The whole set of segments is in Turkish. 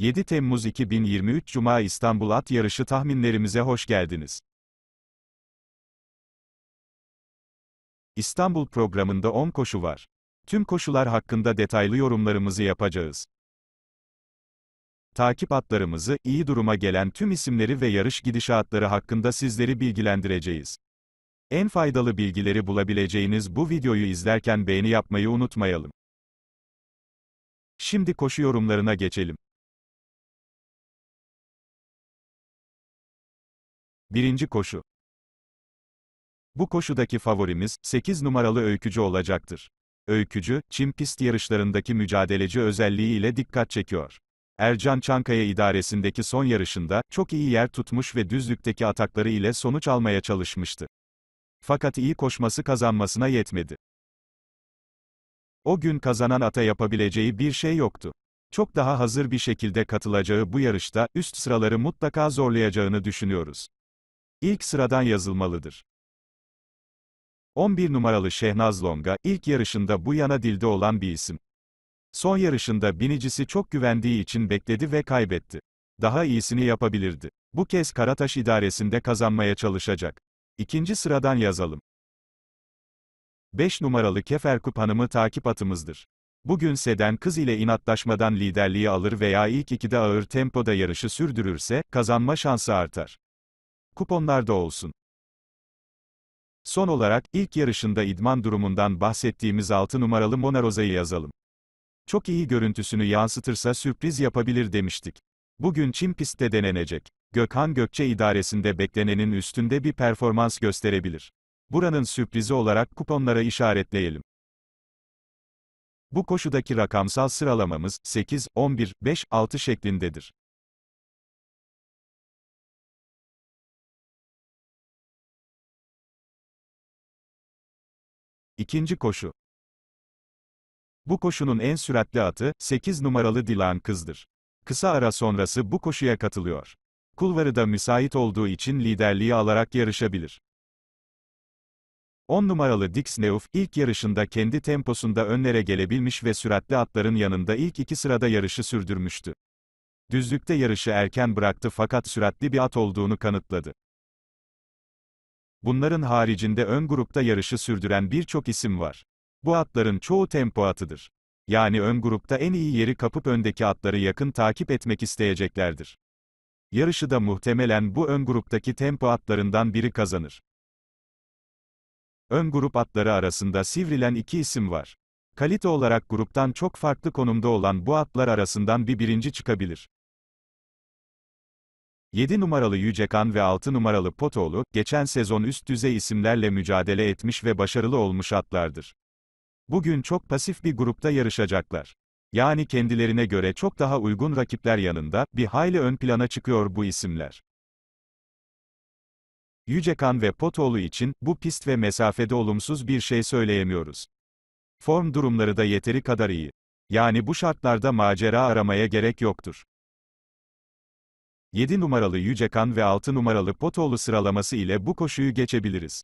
7 Temmuz 2023 Cuma İstanbul At Yarışı tahminlerimize hoş geldiniz. İstanbul programında 10 koşu var. Tüm koşular hakkında detaylı yorumlarımızı yapacağız. Takip atlarımızı, iyi duruma gelen tüm isimleri ve yarış gidişatları hakkında sizleri bilgilendireceğiz. En faydalı bilgileri bulabileceğiniz bu videoyu izlerken beğeni yapmayı unutmayalım. Şimdi koşu yorumlarına geçelim. Birinci koşu. Bu koşudaki favorimiz, 8 numaralı öykücü olacaktır. Öykücü, çim pist yarışlarındaki mücadeleci özelliği ile dikkat çekiyor. Ercan Çankaya idaresindeki son yarışında, çok iyi yer tutmuş ve düzlükteki atakları ile sonuç almaya çalışmıştı. Fakat iyi koşması kazanmasına yetmedi. O gün kazanan ata yapabileceği bir şey yoktu. Çok daha hazır bir şekilde katılacağı bu yarışta, üst sıraları mutlaka zorlayacağını düşünüyoruz. İlk sıradan yazılmalıdır. 11 numaralı Şehnaz Longa, ilk yarışında bu yana dilde olan bir isim. Son yarışında binicisi çok güvendiği için bekledi ve kaybetti. Daha iyisini yapabilirdi. Bu kez Karataş idaresinde kazanmaya çalışacak. İkinci sıradan yazalım. 5 numaralı Keferkup Hanımı takip atımızdır. Bugün Seden kız ile inatlaşmadan liderliği alır veya ilk ikide ağır tempoda yarışı sürdürürse, kazanma şansı artar. Kuponlarda olsun. Son olarak, ilk yarışında idman durumundan bahsettiğimiz 6 numaralı Monaroza'yı yazalım. Çok iyi görüntüsünü yansıtırsa sürpriz yapabilir demiştik. Bugün Çin pistte denenecek. Gökhan Gökçe idaresinde beklenenin üstünde bir performans gösterebilir. Buranın sürprizi olarak kuponlara işaretleyelim. Bu koşudaki rakamsal sıralamamız 8, 11, 5, 6 şeklindedir. İkinci koşu. Bu koşunun en süratli atı, 8 numaralı Dilan Kız'dır. Kısa ara sonrası bu koşuya katılıyor. Kulvarı da müsait olduğu için liderliği alarak yarışabilir. 10 numaralı Dix Neuf, ilk yarışında kendi temposunda önlere gelebilmiş ve süratli atların yanında ilk iki sırada yarışı sürdürmüştü. Düzlükte yarışı erken bıraktı fakat süratli bir at olduğunu kanıtladı. Bunların haricinde ön grupta yarışı sürdüren birçok isim var. Bu atların çoğu tempo atıdır. Yani ön grupta en iyi yeri kapıp öndeki atları yakın takip etmek isteyeceklerdir. Yarışı da muhtemelen bu ön gruptaki tempo atlarından biri kazanır. Ön grup atları arasında sivrilen iki isim var. Kalite olarak gruptan çok farklı konumda olan bu atlar arasından bir birinci çıkabilir. 7 numaralı Yücekan ve 6 numaralı Potoğlu, geçen sezon üst düzey isimlerle mücadele etmiş ve başarılı olmuş atlardır. Bugün çok pasif bir grupta yarışacaklar. Yani kendilerine göre çok daha uygun rakipler yanında, bir hayli ön plana çıkıyor bu isimler. Yücekan ve Potoğlu için, bu pist ve mesafede olumsuz bir şey söyleyemiyoruz. Form durumları da yeteri kadar iyi. Yani bu şartlarda macera aramaya gerek yoktur. 7 numaralı Yücekan ve 6 numaralı Potoğlu sıralaması ile bu koşuyu geçebiliriz.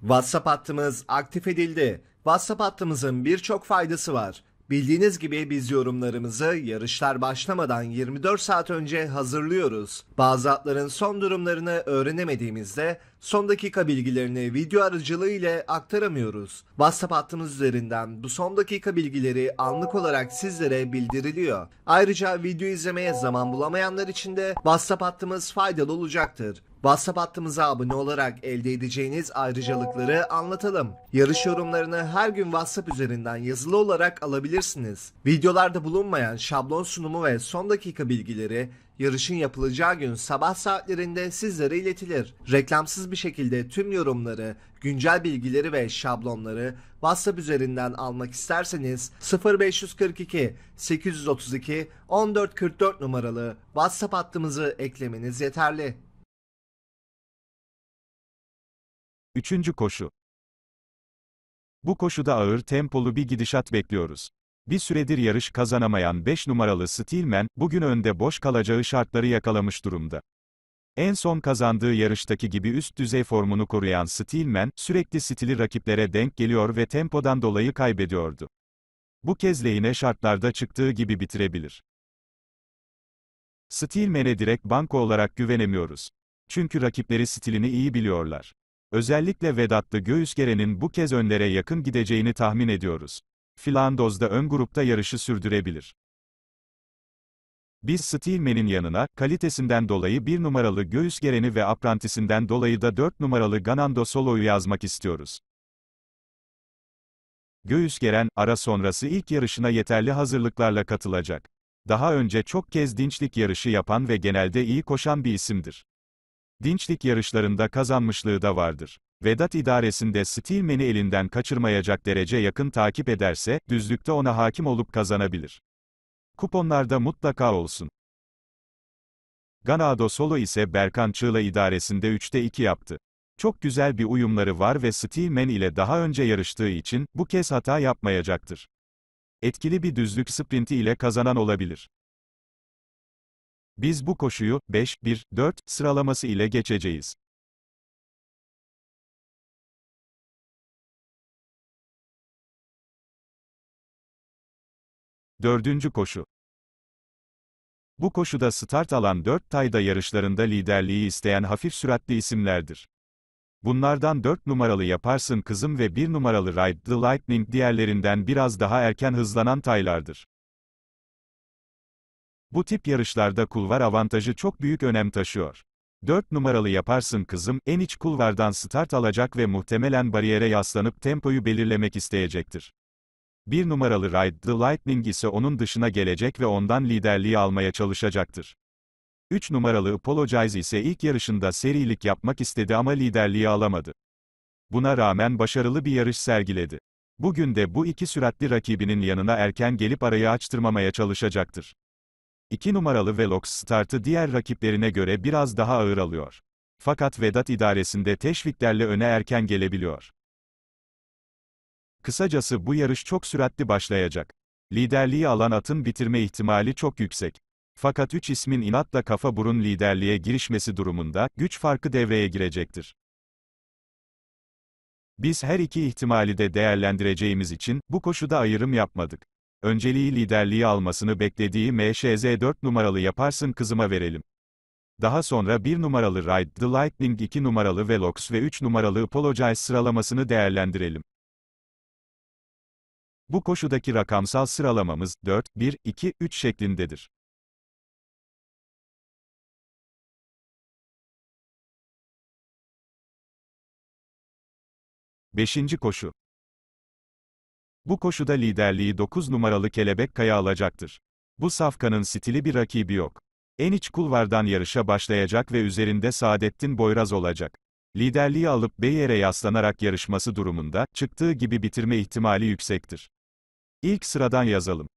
WhatsApp hattımız aktif edildi. WhatsApp hattımızın birçok faydası var. Bildiğiniz gibi biz yorumlarımızı yarışlar başlamadan 24 saat önce hazırlıyoruz. Bazı atların son durumlarını öğrenemediğimizde son dakika bilgilerini video aracılığı ile aktaramıyoruz. WhatsApp hattımız üzerinden bu son dakika bilgileri anlık olarak sizlere bildiriliyor. Ayrıca video izlemeye zaman bulamayanlar için de WhatsApp hattımız faydalı olacaktır. WhatsApp hattımıza abone olarak elde edeceğiniz ayrıcalıkları anlatalım. Yarış yorumlarını her gün WhatsApp üzerinden yazılı olarak alabilirsiniz. Videolarda bulunmayan şablon sunumu ve son dakika bilgileri yarışın yapılacağı gün sabah saatlerinde sizlere iletilir. Reklamsız bir şekilde tüm yorumları, güncel bilgileri ve şablonları WhatsApp üzerinden almak isterseniz 0542 832 1444 numaralı WhatsApp hattımızı eklemeniz yeterli. Üçüncü koşu. Bu koşuda ağır tempolu bir gidişat bekliyoruz. Bir süredir yarış kazanamayan 5 numaralı Steelman, bugün önde boş kalacağı şartları yakalamış durumda. En son kazandığı yarıştaki gibi üst düzey formunu koruyan Steelman, sürekli stili rakiplere denk geliyor ve tempodan dolayı kaybediyordu. Bu kez lehine şartlarda çıktığı gibi bitirebilir. Steelman'e direkt banko olarak güvenemiyoruz. Çünkü rakipleri stilini iyi biliyorlar. Özellikle Vedatlı Göğüsgeren'in bu kez önlere yakın gideceğini tahmin ediyoruz. Flandoz'da ön grupta yarışı sürdürebilir. Biz Steelman'in yanına, kalitesinden dolayı bir numaralı Göğüsgeren'i ve aprantisinden dolayı da 4 numaralı Ganando Solo'yu yazmak istiyoruz. Göğüsgeren, ara sonrası ilk yarışına yeterli hazırlıklarla katılacak. Daha önce çok kez dinçlik yarışı yapan ve genelde iyi koşan bir isimdir. Dinçlik yarışlarında kazanmışlığı da vardır. Vedat idaresinde Steelman'i elinden kaçırmayacak derece yakın takip ederse, düzlükte ona hakim olup kazanabilir. Kuponlarda mutlaka olsun. Ganado Solo ise Berkan Çığla idaresinde 3'te 2 yaptı. Çok güzel bir uyumları var ve Steelman ile daha önce yarıştığı için, bu kez hata yapmayacaktır. Etkili bir düzlük sprinti ile kazanan olabilir. Biz bu koşuyu, 5-1-4 sıralaması ile geçeceğiz. Dördüncü koşu. Bu koşuda start alan 4 tayda yarışlarında liderliği isteyen hafif süratli isimlerdir. Bunlardan 4 numaralı Yaparsın Kızım ve 1 numaralı Ride the Lightning diğerlerinden biraz daha erken hızlanan taylardır. Bu tip yarışlarda kulvar avantajı çok büyük önem taşıyor. 4 numaralı Yaparsın Kızım, en iç kulvardan start alacak ve muhtemelen bariyere yaslanıp tempoyu belirlemek isteyecektir. 1 numaralı Ride the Lightning ise onun dışına gelecek ve ondan liderliği almaya çalışacaktır. 3 numaralı Apologize ise ilk yarışında serilik yapmak istedi ama liderliği alamadı. Buna rağmen başarılı bir yarış sergiledi. Bugün de bu iki süratli rakibinin yanına erken gelip arayı açtırmamaya çalışacaktır. 2 numaralı Velox startı diğer rakiplerine göre biraz daha ağır alıyor. Fakat Vedat idaresinde teşviklerle öne erken gelebiliyor. Kısacası bu yarış çok süratli başlayacak. Liderliği alan atın bitirme ihtimali çok yüksek. Fakat 3 ismin inatla kafa burun liderliğe girişmesi durumunda, güç farkı devreye girecektir. Biz her iki ihtimali de değerlendireceğimiz için, bu koşuda ayrım yapmadık. Önceliği liderliği almasını beklediği MŞZ 4 numaralı yaparsın kızıma verelim. Daha sonra 1 numaralı Ride the Lightning 2 numaralı Velox ve 3 numaralı Apologize sıralamasını değerlendirelim. Bu koşudaki rakamsal sıralamamız 4, 1, 2, 3 şeklindedir. Beşinci koşu. Bu koşuda liderliği 9 numaralı Kelebek Kaya alacaktır. Bu safkanın stili bir rakibi yok. En iç kulvardan yarışa başlayacak ve üzerinde Saadettin Boyraz olacak. Liderliği alıp Beyer'e yaslanarak yarışması durumunda, çıktığı gibi bitirme ihtimali yüksektir. İlk sıradan yazalım.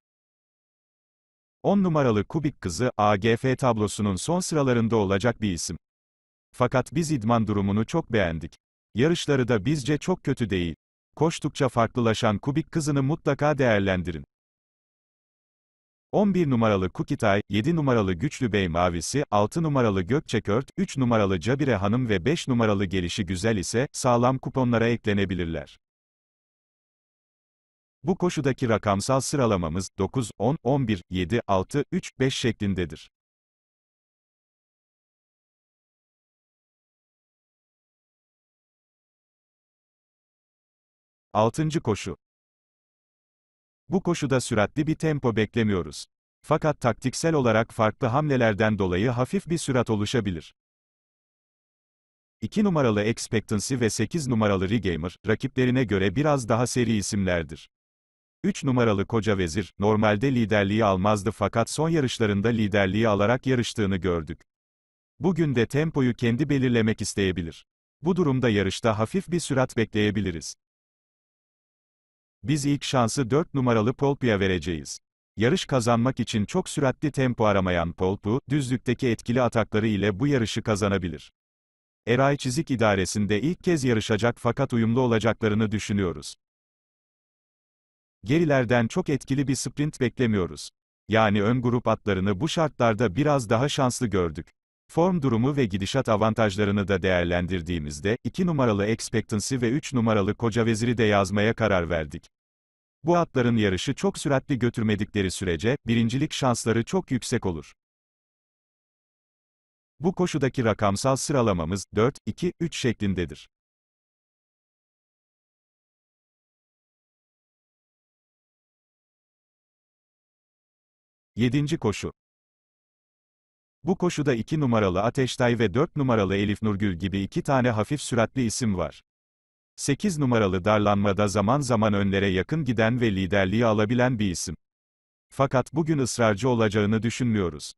10 numaralı Kubik kızı, AGF tablosunun son sıralarında olacak bir isim. Fakat biz idman durumunu çok beğendik. Yarışları da bizce çok kötü değil. Koştukça farklılaşan Kubik kızını mutlaka değerlendirin. 11 numaralı Kukitay, 7 numaralı Güçlü Bey Mavisi, 6 numaralı Gökçekört, 3 numaralı Cabire Hanım ve 5 numaralı Gelişi Güzel ise, sağlam kuponlara eklenebilirler. Bu koşudaki rakamsal sıralamamız, 9, 10, 11, 7, 6, 3, 5 şeklindedir. Altıncı koşu. Bu koşuda süratli bir tempo beklemiyoruz. Fakat taktiksel olarak farklı hamlelerden dolayı hafif bir sürat oluşabilir. 2 numaralı Expectancy ve 8 numaralı Regamer, rakiplerine göre biraz daha seri isimlerdir. 3 numaralı Koca Vezir, normalde liderliği almazdı fakat son yarışlarında liderliği alarak yarıştığını gördük. Bugün de tempoyu kendi belirlemek isteyebilir. Bu durumda yarışta hafif bir sürat bekleyebiliriz. Biz ilk şansı 4 numaralı Polpu'ya vereceğiz. Yarış kazanmak için çok süratli tempo aramayan Polpu, düzlükteki etkili atakları ile bu yarışı kazanabilir. Eray Çizik idaresinde ilk kez yarışacak fakat uyumlu olacaklarını düşünüyoruz. Gerilerden çok etkili bir sprint beklemiyoruz. Yani ön grup atlarını bu şartlarda biraz daha şanslı gördük. Form durumu ve gidişat avantajlarını da değerlendirdiğimizde, 2 numaralı Expectancy ve 3 numaralı Koca Veziri de yazmaya karar verdik. Bu atların yarışı çok süratli götürmedikleri sürece, birincilik şansları çok yüksek olur. Bu koşudaki rakamsal sıralamamız, 4, 2, 3 şeklindedir. Yedinci koşu. Bu koşuda 2 numaralı Ateştay ve 4 numaralı Elif Nurgül gibi iki tane hafif süratli isim var. 8 numaralı darlanmada zaman zaman önlere yakın giden ve liderliği alabilen bir isim. Fakat bugün ısrarcı olacağını düşünmüyoruz.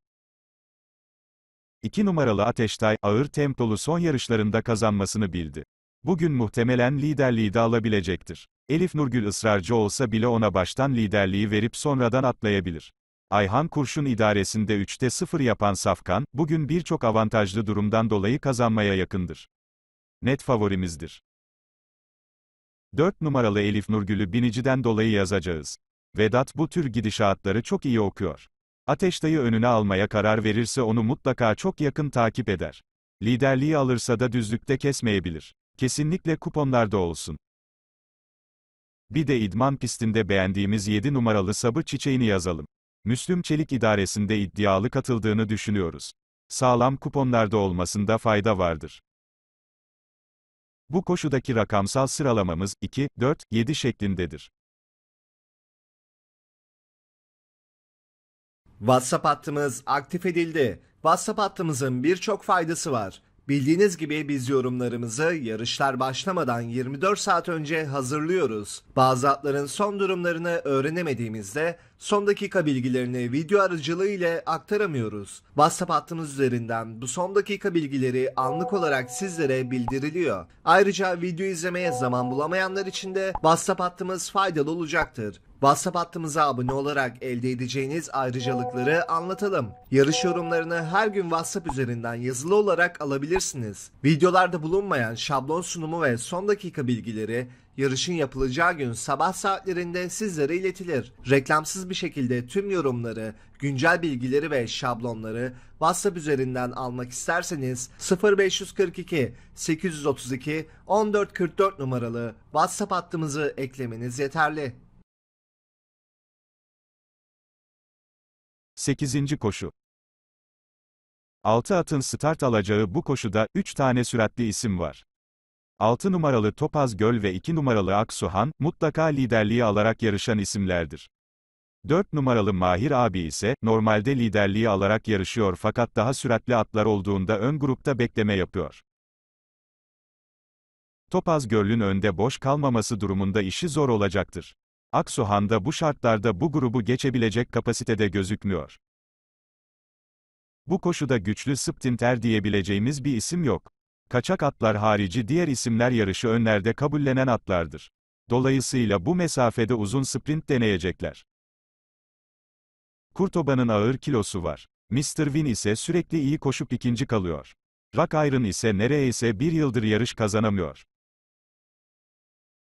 2 numaralı Ateştay, ağır tempolu son yarışlarında kazanmasını bildi. Bugün muhtemelen liderliği de alabilecektir. Elif Nurgül ısrarcı olsa bile ona baştan liderliği verip sonradan atlayabilir. Ayhan Kurşun idaresinde 3'te 0 yapan Safkan, bugün birçok avantajlı durumdan dolayı kazanmaya yakındır. Net favorimizdir. 4 numaralı Elif Nurgül'ü biniciden dolayı yazacağız. Vedat bu tür gidişatları çok iyi okuyor. Ateştay'ı önüne almaya karar verirse onu mutlaka çok yakın takip eder. Liderliği alırsa da düzlükte kesmeyebilir. Kesinlikle kuponlarda olsun. Bir de idman pistinde beğendiğimiz 7 numaralı sabır çiçeğini yazalım. Müslüm Çelik idaresinde iddialı katıldığını düşünüyoruz. Sağlam kuponlarda olmasında fayda vardır. Bu koşudaki rakamsal sıralamamız 2, 4, 7 şeklindedir. WhatsApp hattımız aktif edildi. WhatsApp hattımızın birçok faydası var. Bildiğiniz gibi biz yorumlarımızı yarışlar başlamadan 24 saat önce hazırlıyoruz. Bazı atların son durumlarını öğrenemediğimizde son dakika bilgilerini video aracılığı ile aktaramıyoruz. WhatsApp hattımız üzerinden bu son dakika bilgileri anlık olarak sizlere bildiriliyor. Ayrıca video izlemeye zaman bulamayanlar için de WhatsApp hattımız faydalı olacaktır. WhatsApp hattımıza abone olarak elde edeceğiniz ayrıcalıkları anlatalım. Yarış yorumlarını her gün WhatsApp üzerinden yazılı olarak alabilirsiniz. Videolarda bulunmayan şablon sunumu ve son dakika bilgileri yarışın yapılacağı gün sabah saatlerinde sizlere iletilir. Reklamsız bir şekilde tüm yorumları, güncel bilgileri ve şablonları WhatsApp üzerinden almak isterseniz 0542 832 1444 numaralı WhatsApp hattımızı eklemeniz yeterli. 8. koşu. 6 atın start alacağı bu koşuda 3 tane süratli isim var. 6 numaralı Topaz Göl ve 2 numaralı Aksuhan, mutlaka liderliği alarak yarışan isimlerdir. 4 numaralı Mahir abi ise, normalde liderliği alarak yarışıyor fakat daha süratli atlar olduğunda ön grupta bekleme yapıyor. Topaz Göl'ün önde boş kalmaması durumunda işi zor olacaktır. Aksuhan da bu şartlarda bu grubu geçebilecek kapasitede gözükmüyor. Bu koşuda güçlü sprinter diyebileceğimiz bir isim yok. Kaçak atlar harici diğer isimler yarışı önlerde kabullenen atlardır. Dolayısıyla bu mesafede uzun sprint deneyecekler. Kurtoba'nın ağır kilosu var. Mr. Win ise sürekli iyi koşup ikinci kalıyor. Rock Iron ise neredeyse bir yıldır yarış kazanamıyor.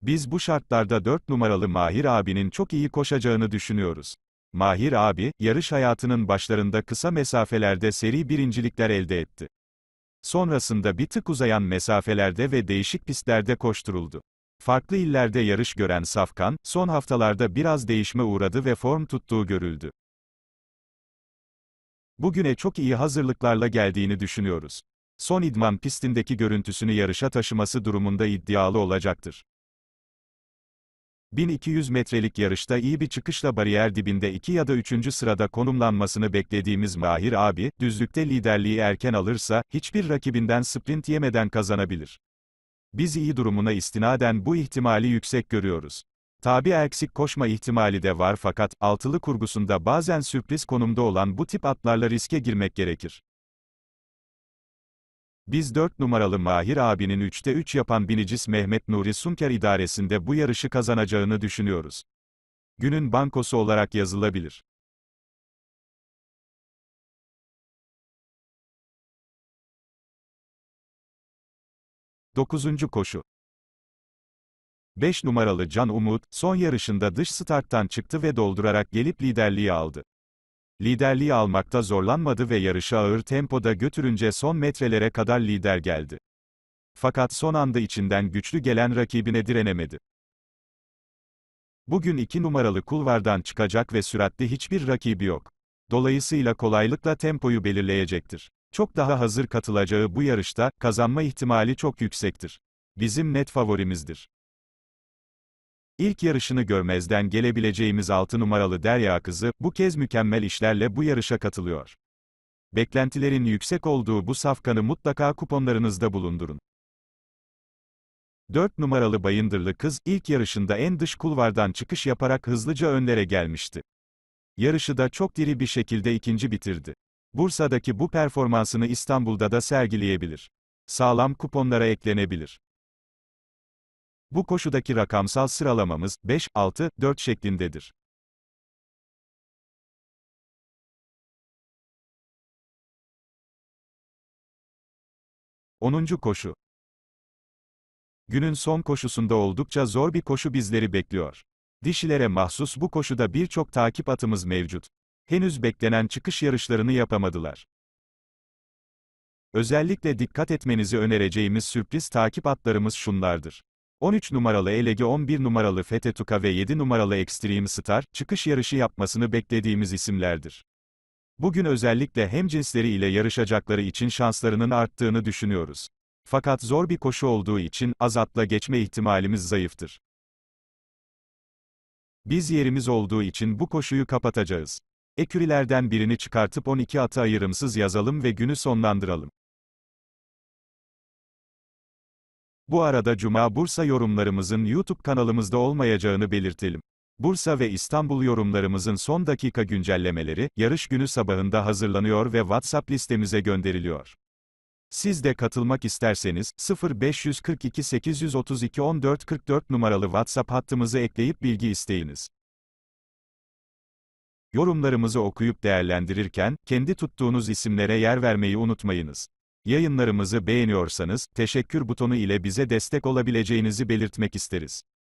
Biz bu şartlarda 4 numaralı Mahir abinin çok iyi koşacağını düşünüyoruz. Mahir abi, yarış hayatının başlarında kısa mesafelerde seri birincilikler elde etti. Sonrasında bir tık uzayan mesafelerde ve değişik pistlerde koşturuldu. Farklı illerde yarış gören Safkan, son haftalarda biraz değişme uğradı ve form tuttuğu görüldü. Bugüne çok iyi hazırlıklarla geldiğini düşünüyoruz. Son idman pistindeki görüntüsünü yarışa taşıması durumunda iddialı olacaktır. 1200 metrelik yarışta iyi bir çıkışla bariyer dibinde 2 ya da 3. sırada konumlanmasını beklediğimiz Mahir abi, düzlükte liderliği erken alırsa, hiçbir rakibinden sprint yemeden kazanabilir. Biz iyi durumuna istinaden bu ihtimali yüksek görüyoruz. Tabi eksik koşma ihtimali de var fakat, altılı kurgusunda bazen sürpriz konumda olan bu tip atlarla riske girmek gerekir. Biz 4 numaralı Mahir abinin 3'te 3 yapan binicis Mehmet Nuri Sunker idaresinde bu yarışı kazanacağını düşünüyoruz. Günün bankosu olarak yazılabilir. Dokuzuncu koşu. 5 numaralı Can Umut, son yarışında dış starttan çıktı ve doldurarak gelip liderliği aldı. Liderliği almakta zorlanmadı ve yarışı ağır tempoda götürünce son metrelere kadar lider geldi. Fakat son anda içinden güçlü gelen rakibine direnemedi. Bugün iki numaralı kulvardan çıkacak ve süratli hiçbir rakibi yok. Dolayısıyla kolaylıkla tempoyu belirleyecektir. Çok daha hazır katılacağı bu yarışta, kazanma ihtimali çok yüksektir. Bizim net favorimizdir. İlk yarışını görmezden gelebileceğimiz 6 numaralı Derya Kızı, bu kez mükemmel işlerle bu yarışa katılıyor. Beklentilerin yüksek olduğu bu safkanı mutlaka kuponlarınızda bulundurun. 4 numaralı Bayındırlı Kız, ilk yarışında en dış kulvardan çıkış yaparak hızlıca önlere gelmişti. Yarışı da çok diri bir şekilde ikinci bitirdi. Bursa'daki bu performansını İstanbul'da da sergileyebilir. Sağlam kuponlara eklenebilir. Bu koşudaki rakamsal sıralamamız 5, 6, 4 şeklindedir. Onuncu koşu. Günün son koşusunda oldukça zor bir koşu bizleri bekliyor. Dişilere mahsus bu koşuda birçok takip atımız mevcut. Henüz beklenen çıkış yarışlarını yapamadılar. Özellikle dikkat etmenizi önereceğimiz sürpriz takip atlarımız şunlardır. 13 numaralı Elege 11 numaralı Fetetuka ve 7 numaralı Extreme Star, çıkış yarışı yapmasını beklediğimiz isimlerdir. Bugün özellikle hem cinsleri ile yarışacakları için şanslarının arttığını düşünüyoruz. Fakat zor bir koşu olduğu için, az atla geçme ihtimalimiz zayıftır. Biz yerimiz olduğu için bu koşuyu kapatacağız. Ekürilerden birini çıkartıp 12 atı ayrımsız yazalım ve günü sonlandıralım. Bu arada Cuma Bursa yorumlarımızın YouTube kanalımızda olmayacağını belirtelim. Bursa ve İstanbul yorumlarımızın son dakika güncellemeleri, yarış günü sabahında hazırlanıyor ve WhatsApp listemize gönderiliyor. Siz de katılmak isterseniz, 0542 832 14 44 numaralı WhatsApp hattımızı ekleyip bilgi isteyiniz. Yorumlarımızı okuyup değerlendirirken, kendi tuttuğunuz isimlere yer vermeyi unutmayınız. Yayınlarımızı beğeniyorsanız, teşekkür butonu ile bize destek olabileceğinizi belirtmek isteriz.